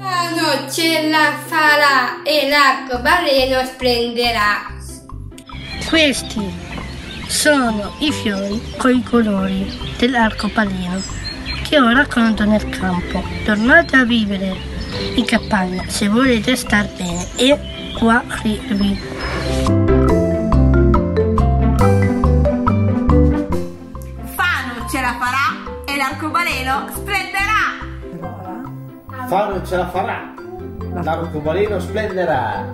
Fano ce la farà e l'arcobaleno splenderà. Questi sono i fiori coi colori dell'arcobaleno che ho raccolto nel campo. Tornate a vivere in campagna se volete star bene e guarirvi. L'arcobaleno splenderà. Fano ce la farà, l'arcobaleno splenderà.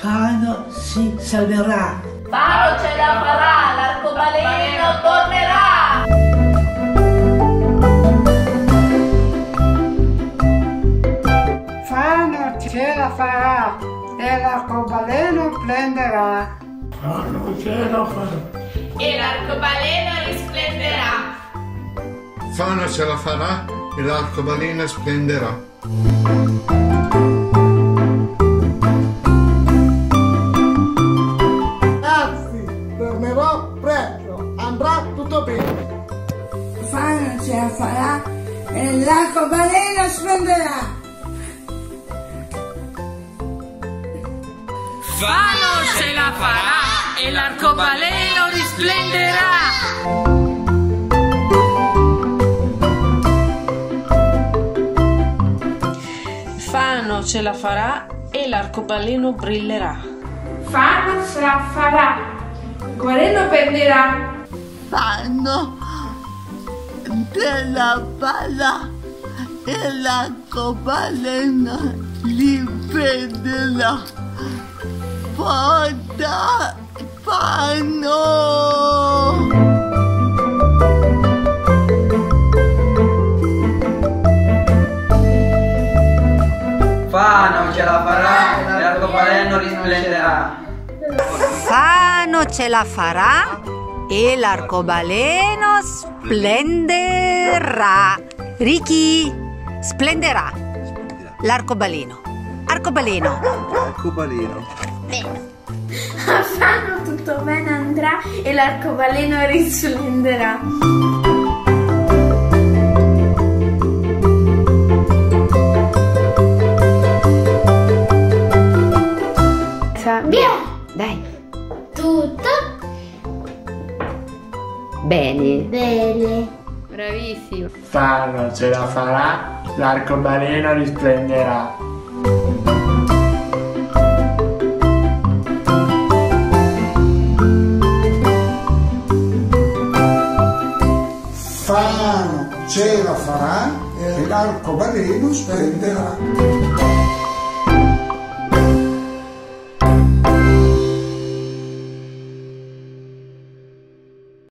Fano si salverà. Fano ce la farà, l'arcobaleno tornerà. Fano ce la farà e l'arcobaleno prenderà. E l'arcobaleno risplenderà. Fano ce la farà e l'arcobaleno splenderà. Anzi, tornerò presto. Andrà tutto bene. Fano ce la farà e l'arcobaleno splenderà. Fano ce la farà e l'arcobaleno risplenderà. Fano ce la farà e l'arcobaleno brillerà. Fano ce la farà, l'arcobaleno prenderà. Fanno della palla e l'arcobaleno li prenderà. Porta fanno! Fano ce la farà e l'arcobaleno risplenderà. Fano ce la farà e l'arcobaleno splenderà. Ricky, splenderà. L'arcobaleno. Arcobaleno. Arcobaleno. Fano tutto bene andrà e l'arcobaleno risplenderà. Via. Dai. Tutto Bene. bene. Bravissimo. Fano ce la farà, l'arcobaleno risplenderà. Fano ce la farà e l'arcobaleno splenderà.